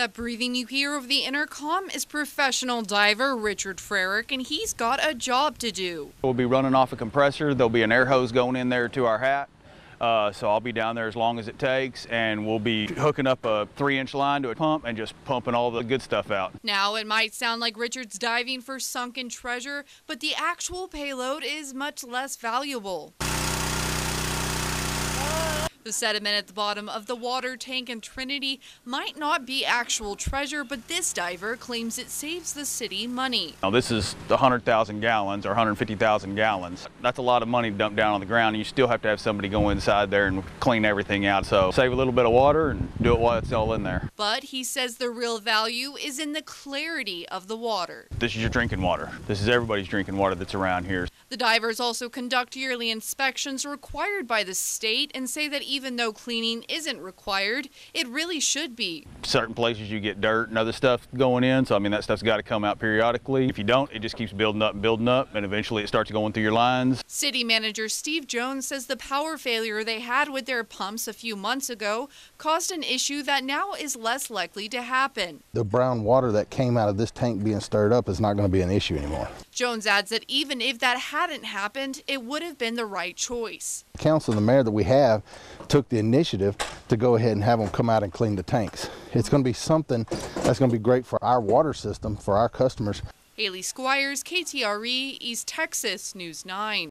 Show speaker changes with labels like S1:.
S1: That breathing you hear over the intercom is professional diver Richard Frerick, and he's got a job to do.
S2: We'll be running off a compressor. There'll be an air hose going in there to our hat. Uh, so I'll be down there as long as it takes, and we'll be hooking up a three-inch line to a pump and just pumping all the good stuff out.
S1: Now, it might sound like Richard's diving for sunken treasure, but the actual payload is much less valuable. The sediment at the bottom of the water tank in Trinity might not be actual treasure, but this diver claims it saves the city money.
S2: Now this is 100,000 gallons or 150,000 gallons. That's a lot of money dumped down on the ground. And you still have to have somebody go inside there and clean everything out. So save a little bit of water and do it while it's all in there.
S1: But he says the real value is in the clarity of the water.
S2: This is your drinking water. This is everybody's drinking water that's around here.
S1: The divers also conduct yearly inspections required by the state and say that even though cleaning isn't required, it really should be.
S2: Certain places you get dirt and other stuff going in, so I mean that stuff's got to come out periodically. If you don't, it just keeps building up and building up, and eventually it starts going through your lines.
S1: City manager Steve Jones says the power failure they had with their pumps a few months ago caused an issue that now is less likely to happen.
S3: The brown water that came out of this tank being stirred up is not going to be an issue anymore.
S1: Jones adds that even if that hadn't happened, it would have been the right choice.
S3: Council and the mayor that we have took the initiative to go ahead and have them come out and clean the tanks. It's going to be something that's going to be great for our water system, for our customers.
S1: Haley Squires, KTRE, East Texas News 9.